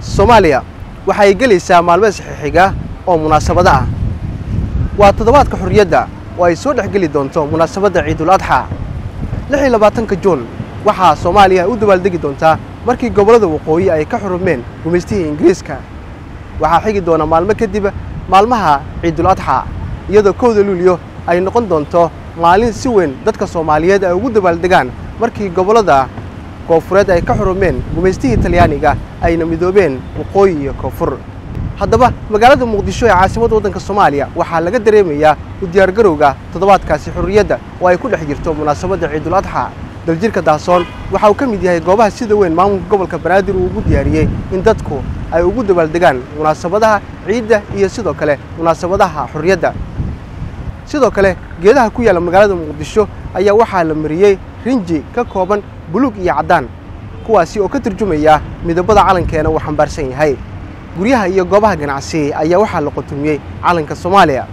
soomaaliya waxa ay gelaysaa maalmo saxiixiga oo munaasabado ah. Waa toddobaadka xorriyadda oo ay soo dhex geli doonto munaasabadda ciidul adxa. Lix iyo labaatanka juun waxaa soomaaliya u dabaaldegi doontaa markii gobollada waqooyi ay ka xurumeen gumaystihii ingiriiska. Waxaa xigi doona maalmo kadib maalmaha ciidul adxa iyadoo kowda luuliyo ay noqon doonto maalin si weyn dadka soomaaliyeed ay ugu dabaaldegaan markii gobollada koonfureed ay ka xurumeen gumaystihii talyaaniga ayna midoobeen waqooyi iyo koonfur. Haddaba magaalada muqdisho ee caasimadda waddanka soomaaliya waxaa laga dareemayaa u diyaargarowga toddobaadkaasi xorriyadda oo ay ku dhex jirto munaasabadda ciidul adxa. Daljirka daasoon waxa uu ka mid yahay goobaha sida weyn maamulka gobolka banaadir uu ugu diyaariyey in dadku ay ugu dabaaldegaan munaasabadaha ciidda iyo sidoo kale munaasabadaha xorriyadda sidoo kale geedaha ku yaalla magaalada muqdisho ayaa waxaa la mariyey rinji ka kooban buluug iyo caddaan kuwaasi oo ka turjumaya midabada calankeena uu xambaarsan yahay. Guryaha iyo goobaha ganacsi ayaa waxaa la qotumiyey calanka soomaaliya.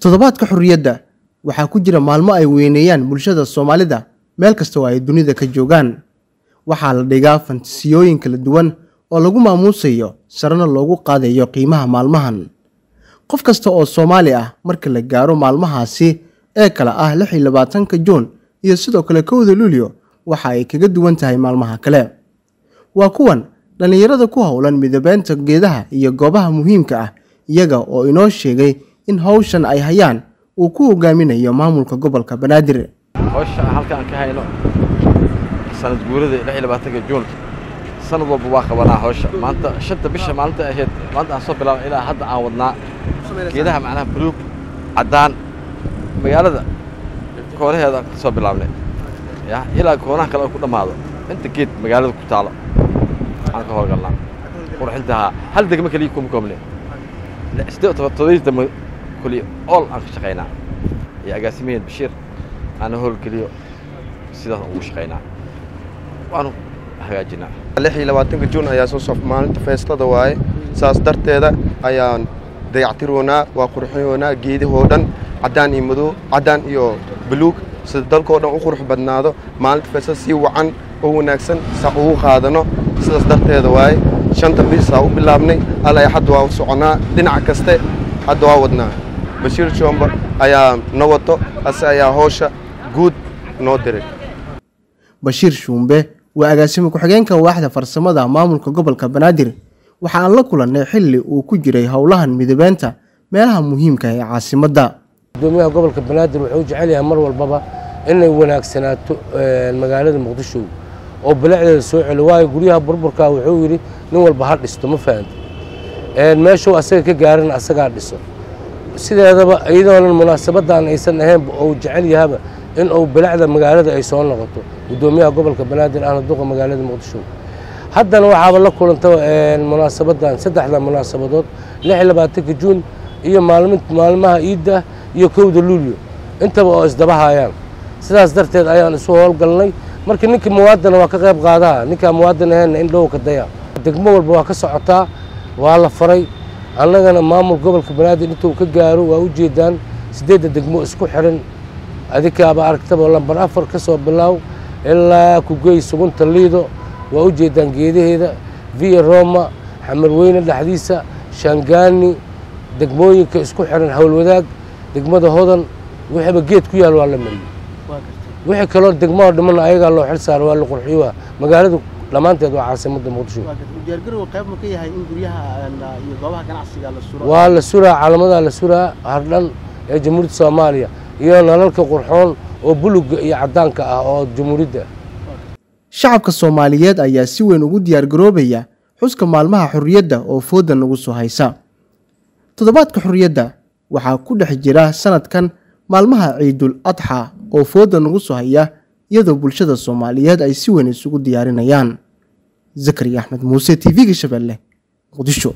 Toddobaadka xorriyadda waxaa ku jira maalmo ay weyneeyaan bulshada soomaalida meel kasta oo ay dunida ka joogaan. Waxaa la dhigaa fantasiyooyin kala duwan oo lagu maamuusayo sarena loogu qaadayo qiimaha maalmahan. Qof kasta oo soomaali ah marka la gaaro maalmahaasi ee kale ah lix iyo labaatanka juun iyo sidoo kale kowda luulyo waxa ay kaga duwan tahay maalmaha kale. Waa kuwan dhallinyarada ku howlan midabeynta geedaha iyo goobaha muhiimka ah iyaga oo inoo sheegay in hawshan ay hayaan uu ku hogaaminayo maamulka gobolka banaadir. Hawsha halka aan ka hayno sanad guurada lix iyo labaatanka juun سند وبواخ ولا هوش. ما أنت شنت بشة ما أنت هيد ما أنت هصوب إلى إلى حد عودنا كده معناه بلوك عدان. مجال هذا كونه هذا هصوب إلى عملة. يا إلى كونه كلا كده ما هذا أنت كيد مجال هذا كتالة أنا كهول قلنا. وروح أنتها هل دك مكلي كم كم لي؟ لا استوت تطريز دم كلي all أنا شقينا. يا جاسمين بشير. أنا هول كليو سيدا وش شقينا. وأنا hagaajinaa. labaatanka juun ayaa soo sof maalinta feestada waaye. Saas darteeda ayaan dayactiroonaa waa qurxinoonaa geedahoo dhan caddaan iyo madow caddaan iyo buluug. Sida dalkoo dhan u qurux badnaado maalinta feestada sii wacan oo wanaagsan saa ugu qaadano. Sidaas darteeda waaye shanta bisaa u bilaabnay alay hadda waa u soconaa dhinac kaste hadda waa wadnaa. Bashiir joomba ayaa na wato ase ayaa howsha guud noo diray. Bashiir shuumbe waa agaasimo ku-xigeenka waaxda farsamada maamulka gobolka banaadir. Waxa aan la kulannay xilli uu ku jiray howlahan midabeynta meelaha muhiimka ee caasimadda gudoomiyaha gobolka banaadir wuxuu jecel yahay mar walbaba inay wanaagsanaato magaalada muqdisho oo bilicdeeda soo celi waayo guryaha burburka wuxuu yidhi nin walba ha dhisto ma fahamta meeshuu asaga ka gaaran asagaa dhiso. Sideedaba iyadoonan munaasabadan aysan ahaynba ou jecel yahaba in uu bilicda magaalada ay soo noqoto gudoomiyaha gobolka banaadir ahna duqa magaalada muqdisho. Haddana waxaaba la kulanta munaasabadan saddexda munaasabadood labaatanka juun iyo maalmaha iidda iyo kowda luulyo. Intaba oo isdabahayaan. Sidaas darteed ayaan isu howlgalnay. Marka ninkii muwaadana waa ka qayb qaadaha ninkaa muwaadin ahaynna in dhow ka daya degmo walba waa ka socotaa waa la faray. Annagana maamul gobolka banaadir intuu ka gaaro waa u jeedaan siddeedda degmo isku xiran adikaaba aragtaba lambar afar ka soo bilaaw ilaa kugey sugunta liido. Waa u jeedaan geedaheeda via roma xamarweyne dhexdiisa shangaani degmooyinka isku xiran howlwadaag degmada hodan wixiiba geed ku yaal waa la mariyey. Wixii kaloo degmahoo dhimanna ayagaa loo xil saara waa la qurxiyoa magaaladu dhammaanteed waa caasimadda muqdisho waa la suraa? Caalamadaa la suraa hardhan ee jamhuuriyadda soomaaliya iyo nalalka qurxoon oo buluga iyo caddaanka ah oo jamhuuriyadda. Shacabka soomaaliyeed ayaa si weyn ugu diyaargaroobaya xuska maalmaha xorriyadda oo fooda nagu soo haysa. Toddobaadka xorriyadda waxaa ku dhex jira sanadkan maalmaha ciidul adxa oo fooda nagu soo haya iyadoo bulshada soomaaliyeed ay si weyn isugu diyaarinayaan. Zakariya axmed muuse t v-ga shabeelle muqdisho